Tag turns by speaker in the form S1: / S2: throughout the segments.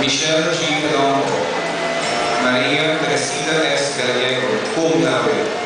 S1: Michel Kim Longo, Maria Teresita S. Gallego, cum laude.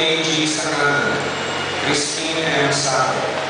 S1: J.G. Sangana, Christine M. Sabo,